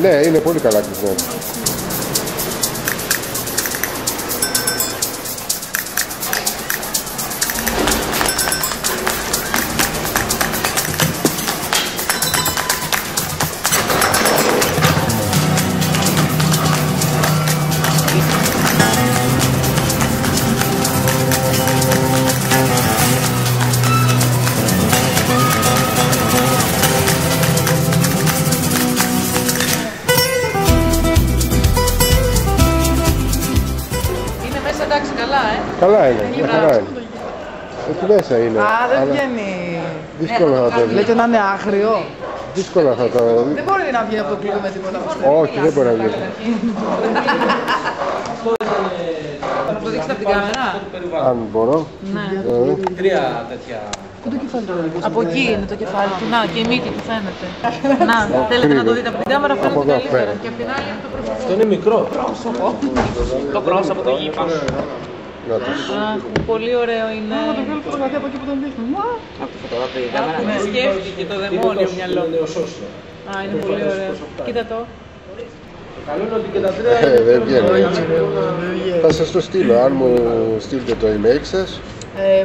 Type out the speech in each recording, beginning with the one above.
Ναι, είναι πολύ καλά κρυμμένο. Καλά, ε. Καλά είναι, μια χαρά είναι. Εκεί μέσα είναι. Α, δεν αλλά βγαίνει. Δύσκολα θα το δεις. Λέτε να είναι άγριο. Δύσκολα θα το δεις. Δεν μπορεί να βγει από το κλειδί με τίποτα. Όχι, δεν μπορεί να βγει. Θα το δείξετε από την κάμερα. Αν μπορώ. Ναι. Ε, Τρία τέτοια. Από εκεί είναι το κεφάλι του. Να, και η μύτη του φαίνεται. Να, θέλετε να το δείτε από την κάμερα, Από φαίνεται εδώ καλύτερα. πέρα. Και από την άλλη είναι το πρόσωπο. Αυτό είναι μικρό. Το πρόσωπο, το γήπα. Να το. Αχ, πολύ ωραίο είναι. Να το βγάλω φωτογραφία από εκεί που τον δείχνει. Μα, Με σκέφτηκε το δαιμόνιο μυαλό. Είναι ο σώσιο. Α, είναι πολύ ωραίο. Κοίτα το. Το καλό είναι ότι και τα τρία Ε, δεν βγαίνει είναι έτσι. Θα σας το στείλω, αν μου στείλετε το email σας. Ε,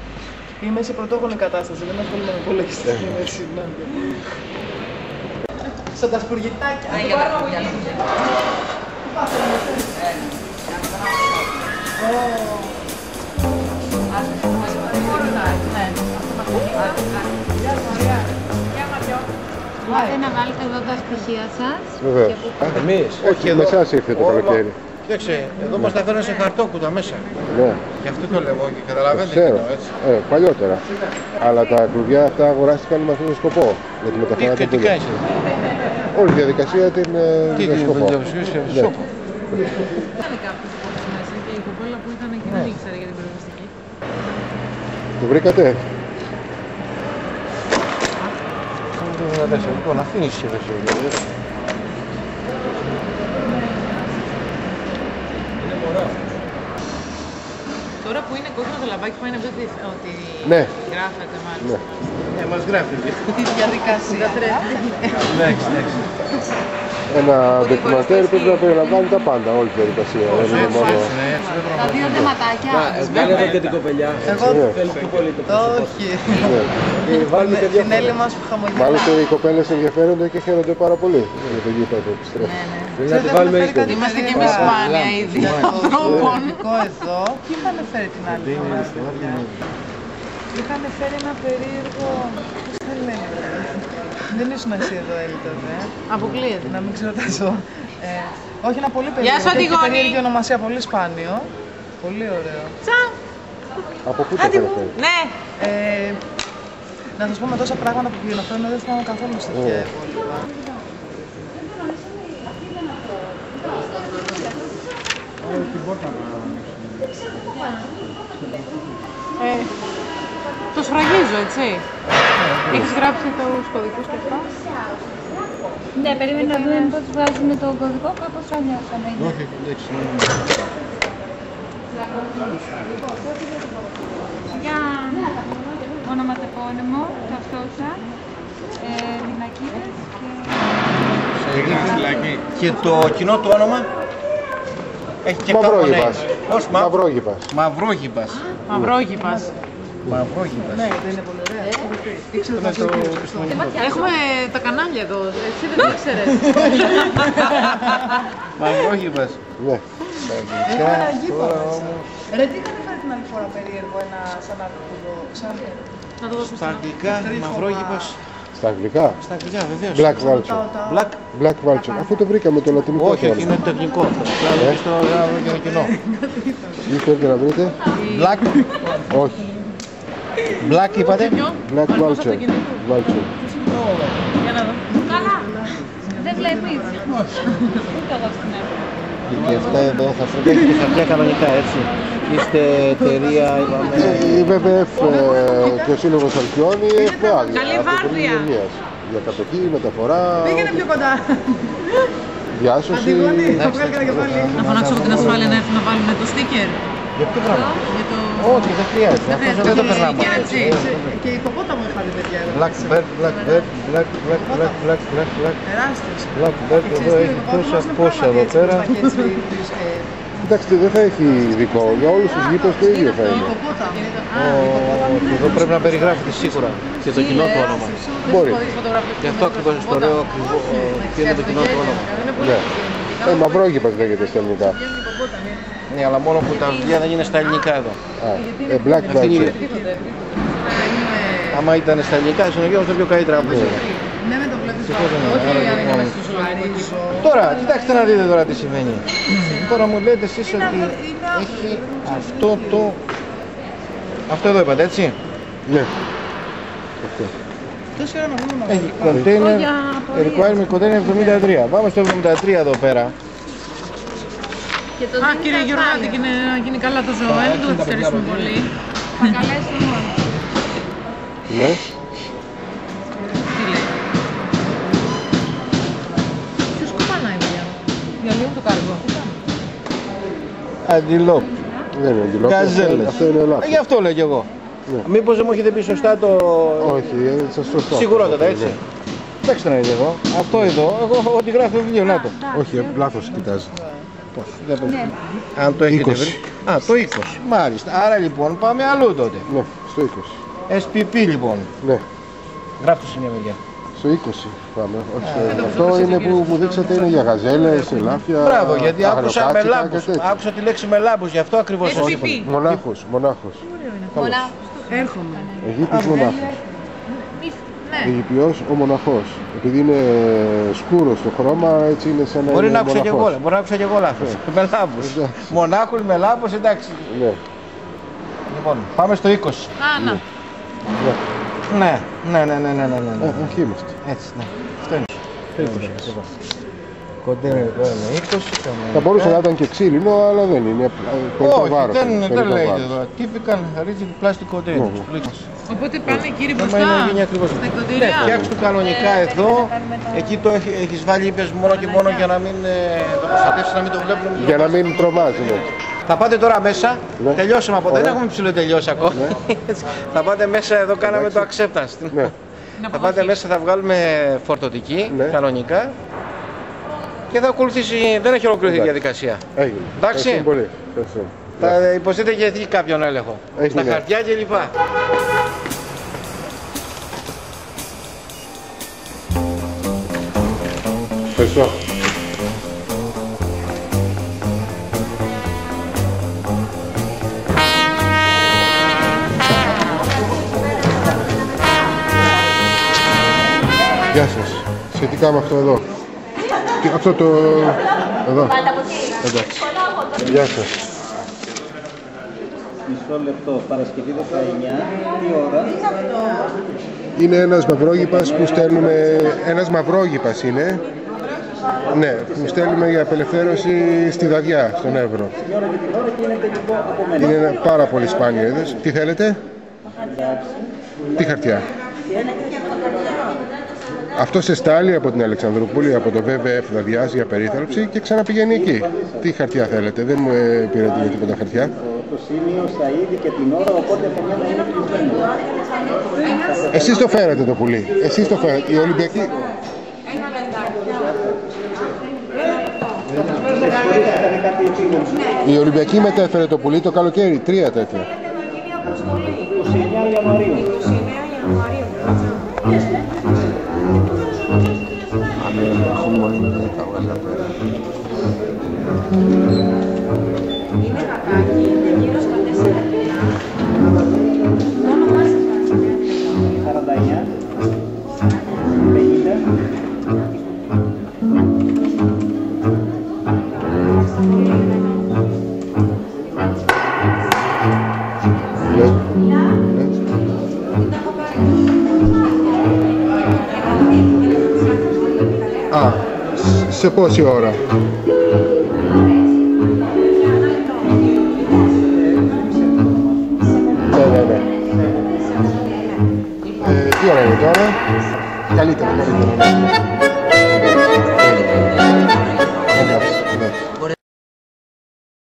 Είμαι σε πρωτόγονη κατάσταση, δεν ασχολούμαι με υπολογιστή. Είμαι έτσι, ναι. Σαν τα σπουργητάκια. Μπορείτε να βάλετε εδώ τα στοιχεία σας. Βεβαίως. Εμείς. Όχι, με εσάς ήρθε το καλοκαίρι. Κοίταξε, εδώ μας τα φέρνουν σε χαρτόκουτα μέσα. Ναι, Γι' αυτό το λέω και το καταλαβαίνετε τι ξέρω. εννοώ, έτσι. Ε, παλιότερα. Αλλά τα κλουβιά αυτά αγοράστηκαν με αυτόν τον σκοπό. Για τη μεταφορά Τι, των τι πουλιών. κάνεις εδώ. Όλη η διαδικασία την ε, Τι για την σκοπό. Κοπέλα που ήταν εκεί δεν ήξερε για την πυροσβεστική. Το βρήκατε; Κάνε το δυνατέσαι. Λοιπόν, αφήνεις και εσύ. Τώρα που είναι κόκκινο το λαμπάκι πάει να πει ότι- ότι Ναι. γράφεται μάλιστα. Ναι. Ε, μας γράφει. Τη διαδικασία. Εντάξει, εντάξει. Ένα ντοκιμαντέρ πρέπει να περιλαμβάνει τα πάντα, όλη τη διαδικασία. Δεν είναι μόνο. Ναι, έτσι δεν Τα πρέπει δύο θεματάκια. Βγάλε εδώ και την κοπελιά. Εγώ Ναι. Θέλεις πιο πολύ το όχι. Ναι. Ε, Βάλουμε και Την έλλη μας που χαμογελάει. Μάλιστα οι κοπέλες ενδιαφέρονται και χαίρονται πάρα πολύ για το γήπεδο που επιστρέφει. Ναι, ναι. Πρέπει να τη βάλουμε Είμαστε και εμείς σπάνια ήδη ανθρώπων. Το εδώ. Ποιοι είχαν φέρει την άλλη φορά; Είχαν φέρει ένα περίεργο. Πώς θα λένε; Δεν ήσουν εσύ εδώ, Έλλη, τότε. ε. Αποκλείεται. Να μην ξέρω τα ζω. Ε, όχι, ένα πολύ Γεια περίεργο. σου, και έχει Αντιγόνη. περίεργη ονομασία, πολύ σπάνιο. Πολύ ωραίο. Τσα. Από πού το φέρετε. Ναι. Ε, να σας πω με τόσα πράγματα που κυκλοφορούν δεν θυμάμαι καθόλου στοιχεία υπόλοιπα. Ε, το σφραγίζω, έτσι. Έχεις γράψει τους κωδικούς και αυτά; Ναι, περίμενε να δούμε πώς βγάζουμε το κωδικό, κάπως άδεια θα είναι. Όχι, εντάξει. Για ονοματεπώνυμο, ταυτότητα, ε, πινακίδες και... Και το κοινό του όνομα; Έχει και κάπου Μαυρόγυπας. Πώς, μα... Μαυρόγυπας. Μαυρόγυπας. Μαυρόγυπας. Μαυρόγυπας. Ναι, δεν είναι πολύ ωραία. Ήξερα Είναι θα το το επιστημονικό. Έχουμε τα κανάλια εδώ, εσύ δεν το ήξερες. Μαυρόγυπας. Ναι. Έχουμε ένα γήπεδο μέσα. Ρε, τι είχατε φέρει την άλλη φορά περίεργο, ένα σαν αρκούδο, σαν... Να το δώσω Στα αγγλικά, μαυρόγυπας. Στα αγγλικά; Στα αγγλικά, βεβαίως. Black Vulture. τα- Black; Black Vulture. Αφού το βρήκαμε το λατινικό Όχι, όχι, όνομα. είναι τεχνικό. Πλάω και στο γράμμα και το κοινό. Τι θέλετε να βρείτε. Black; Όχι. Black είπατε; Ποιο; Black Ορισμός Vulture. αυτοκινήτου. Vulture. Για να δω. Καλά. Δεν βλέπεις. Ούτε εγώ στην αίθουσα. Και αυτά εδώ θα πρέπει έχετε χαρτιά κανονικά, έτσι. Είστε εταιρεία, είπαμε. Η WWF ε, και ο Σύλλογος Αλκιόνι έχουμε άδεια. Καλή από την βάρδια. Υγείας. Για κατοχή, μεταφορά, Πήγαινε πιο κοντά. διάσωση. Αντιγόνη, θα βγάλει και πάλι. Να φωνάξω από την ασφάλεια να έρθουν να βάλουν το στίκερ. Για ποιο πράγμα. Για το... Όχι, δεν χρειάζεται. Δεν Αυτό χρειάζεται. δεν το Και- περνάμε. και- έτσι. και- Και υποπόταμο είχατε παιδιά εδώ. Blackbird, Blackbird, Black, Black, Black, Black, Black, Black. Τεράστιος. Blackbird Και εδώ ξέρεις τι, έχει ο τόσα κόσμος είναι πόσα πράγματι εδώ έτσι, πέρα. μπροστά και έτσι, τους, ε, Κοιτάξτε, δεν θα έχει ειδικό. Για όλους τους γείτονες το ίδιο θα είναι. υποπόταμο. Ω, και Εδώ πρέπει να περιγράφεται σίγουρα και το κοινό του όνομα. Μπορεί. Γι' αυτό ακριβώς στο λέω ακριβώς ε, ποιο είναι το κοινό του όνομα. Ναι. Ε, μαυρόγυπας λέγεται στα ελληνικά. Ναι, αλλά μόνο που τα βιβλία δεν είναι στα ελληνικά εδώ. Α, ε, black Αυτή είναι η- budget. Άμα ήταν στα ελληνικά, συνογείο θα πιο καλύτερα από εσένα. Ναι, με το βλέπεις Σηκώστε με, Όχι, άρα, αν είναι λοιπόν. μέσα στο ζωολογικό. Τώρα, κοιτάξτε να δείτε τώρα τι συμβαίνει. Τώρα μου λέτε εσείς ότι έχει αυτό το... Αυτό εδώ είπατε, έτσι; Ναι. Αυτό. Τόση ώρα να βγούμε Έχει μαγαζί. container, για απορίες. requirement container 73. Πάμε στο 73 εδώ πέρα. Και το Α, δίνει κύριε στα Γιωργάτη, ασφάλεια. και είναι- να γίνει καλά το ζώο, ε, δεν το καθυστερήσουμε πολύ. Θα καλέσουμε μόνο. Ναι. Τι λέει. Ποιος κουμπανάει, παιδιά; Για λίγο το κάργο. Αντιλόπ. Δεν είναι αντιλόπι. Καζέλες. Αυτό είναι λάθος. Ε, Γι' αυτό λέω κι εγώ. Ναι. Μήπως δεν μου έχετε πει σωστά το... Όχι, ε, σας σωστό. Σιγουρότατα, Ναι. έτσι. Κοιτάξτε να δείτε εδώ. Αυτό εδώ, εγώ ό,τι γράφει το βιβλίο, να το. Όχι, ε, λάθος κοιτάζει. Πώς, δεν το- Ναι. Αν το έχετε 20. βρει. Α, το 20. Μάλιστα. Άρα λοιπόν πάμε αλλού τότε. Ναι, στο 20. SPP λοιπόν. Ναι, Γράφτε σε μια μεριά. στο 20 πάμε. Όχι, στο- αυτό είναι που μου δείξατε είναι για γαζέλες, ελάφια, Μπράβο, γιατί άκουσα αγροκάτσικα και μελάμπους. τέτοια. Άκουσα τη λέξη μελάμπους, γι' αυτό ακριβώς σας είπα. SPP. Μονάχος, μονάχος. Πολλά. Έρχομαι. Αιγύπτης μονάχος. Ναι. Αιγυπιός ο μοναχός. Επειδή είναι σκούρος το χρώμα, έτσι είναι σαν να Μπορεί είναι να άκουσα και εγώ, μοναχός. μπορεί να άκουσα και εγώ λάθος. Μελάμπους. Εντάξει. Μονάχους, μελάμπους, εντάξει. Ναι, Λοιπόν, πάμε στο 20. Α, να. ναι. Ναι, ναι, ναι, ναι, ναι, ναι, ναι, ναι. Ε, Εκεί είμαστε. Έτσι, ναι. Αυτό είναι. ακριβώς. Κοντέινερ τώρα είναι 20. κανένα Θα μπορούσε επτά. να ήταν και ξύλινο, αλλά δεν είναι. ε, περιττό Όχι, βάρος δεν, είναι, δεν περιττό λέγεται βάρος. εδώ. Typical rigid plastic container. Ναι, Πλήξεις. Οπότε πάνε κύριοι Άμα μπροστά. είναι γίνει ακριβώς. Στα Ναι, εκδοτήρια. φτιάξτε το κανονικά Ε, εδώ. πρέπει να κάνουμε τα- Εκεί το έχει, έχεις βάλει, είπες, μόνο και μόνο για να μην ε, το προστατεύσει, να μην το βλέπουν. Για να μην τρομάζει. Ναι. Θα πάτε τώρα μέσα. Ναι. Τελειώσαμε από εδώ. Δεν Ωραία. έχουμε ψηλό τελειώσει ακόμα. θα πάτε μέσα, εδώ κάναμε το acceptance. Ναι. Θα πάτε μέσα, θα βγάλουμε φορτωτική, Ναι. κανονικά. Και θα ακολουθήσει, δεν έχει ολοκληρωθεί η Εντάξει. διαδικασία. Έγινε. Εντάξει. Ευχαριστώ πολύ. Ευχαριστώ. Θα υποστείτε και εκεί κάποιον έλεγχο. Έγινε. Στα χαρτιά και Ευχαριστώ. Γεια σας. Σχετικά με αυτό εδώ. Τι- Αυτό το... Εδώ. Εντάξει. Γεια σας. Μισό λεπτό. Παρασκευή 19. Τι ώρα; Είναι ένας μαυρόγυπας που στέλνουμε... Ένας μαυρόγυπας είναι. Ναι, που στέλνουμε για απελευθέρωση στη Δαδιά, στον Εύρο. Είναι ένα πάρα πολύ σπάνιο είδος. Τι θέλετε; Τι χαρτιά; Αυτό σε στάλει από την Αλεξανδρούπολη, από το WWF Δαδιάς για περίθαλψη και ξαναπηγαίνει εκεί. Τι χαρτιά θέλετε, δεν μου ε, πήρατε για τίποτα χαρτιά; Το σημείο στα είδη και την ώρα, οπότε θα μένα είναι κλεισμένο. Εσείς το φέρατε το πουλί, εσείς το φέρατε. Η Ολυμπιακή... Η Ολυμπιακή μετέφερε το πουλί το καλοκαίρι, τρία τέτοια. 29 Ιανουαρίου. Σαράντα σ- σε πόση ώρα. Ναι, ναι, ναι. Ε, τι ώρα είναι τώρα. Καλύτερα, καλύτερα. ναι.